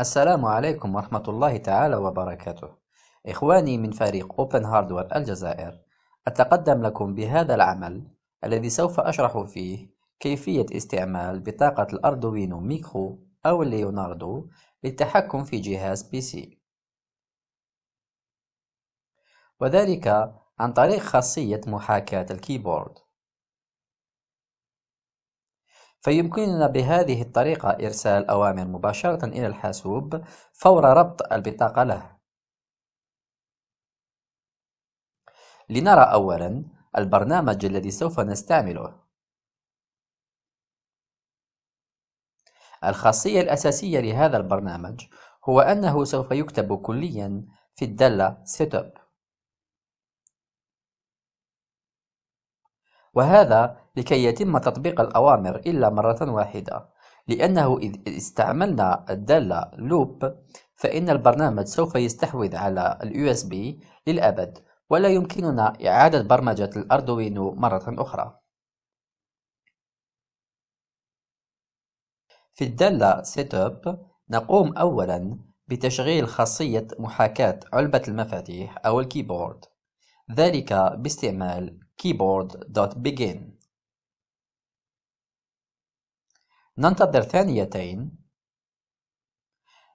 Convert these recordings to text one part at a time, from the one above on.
السلام عليكم ورحمة الله تعالى وبركاته. إخواني من فريق Open Hardware الجزائر أتقدم لكم بهذا العمل الذي سوف أشرح فيه كيفية استعمال بطاقة ال Arduino Micro أو ال Leonardo للتحكم في جهاز PC. وذلك عن طريق خاصية محاكاة ال keyboard. فيمكننا بهذه الطريقة إرسال أوامر مباشرة إلى الحاسوب فور ربط البطاقة له. لنرى أولا البرنامج الذي سوف نستعمله. الخاصية الأساسية لهذا البرنامج هو أنه سوف يكتب كليا في الدالة Setup. وهذا لكي يتم تطبيق الأوامر إلا مرة واحدة. لأنه إذا استعملنا الدالة loop فإن البرنامج سوف يستحوذ على ال USB للأبد ولا يمكننا إعادة برمجة الأردوينو مرة أخرى. في الدالة setup نقوم أولا بتشغيل خاصية محاكاة علبة المفاتيح أو الكيبورد. ذلك باستعمال keyboard.begin ننتظر ثانيتين.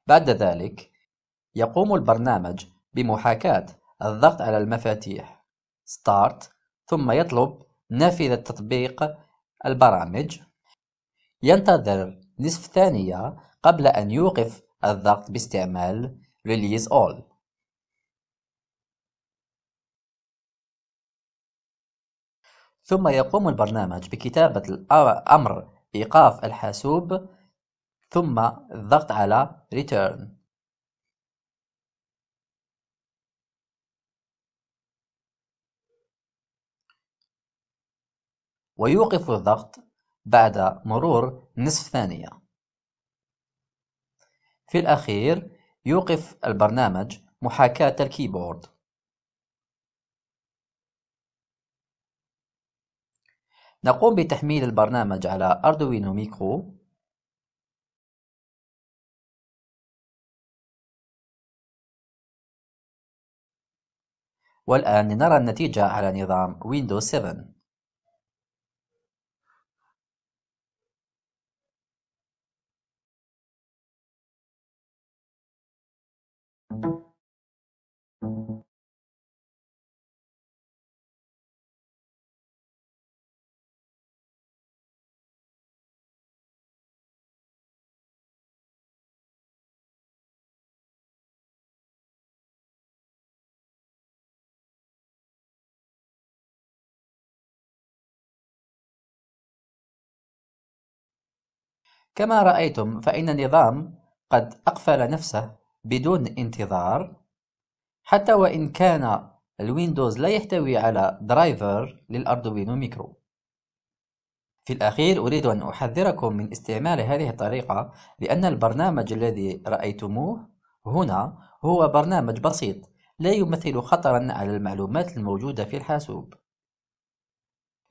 بعد ذلك يقوم البرنامج بمحاكاة الضغط على المفاتيح. Start ثم يطلب نافذة تطبيق البرامج. ينتظر نصف ثانية قبل أن يوقف الضغط باستعمال Release All. ثم يقوم البرنامج بكتابة أمر إيقاف الحاسوب ثم الضغط على Return. ويوقف الضغط بعد مرور نصف ثانية. في الأخير يوقف البرنامج محاكاة ال keyboard. نقوم بتحميل البرنامج على Arduino Micro والآن نرى النتيجة على نظام Windows 7 كما رأيتم فإن النظام قد أقفل نفسه بدون انتظار حتى وإن كان ال Windows لا يحتوي على driver لل Arduino Micro. في الأخير أريد أن أحذركم من استعمال هذه الطريقة لأن البرنامج الذي رأيتموه هنا هو برنامج بسيط لا يمثل خطرا على المعلومات الموجودة في الحاسوب.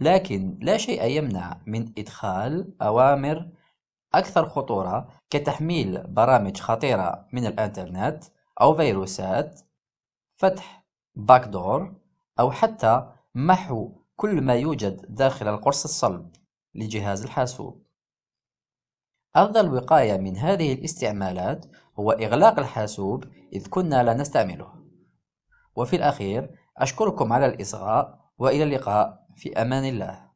لكن لا شيء يمنع من إدخال أوامر أكثر خطورة كتحميل برامج خطيرة من الإنترنت أو فيروسات فتح باك دور أو حتى محو كل ما يوجد داخل القرص الصلب لجهاز الحاسوب. أفضل وقاية من هذه الاستعمالات هو إغلاق الحاسوب إذ كنا لا نستعمله. وفي الأخير أشكركم على الإصغاء وإلى اللقاء في أمان الله.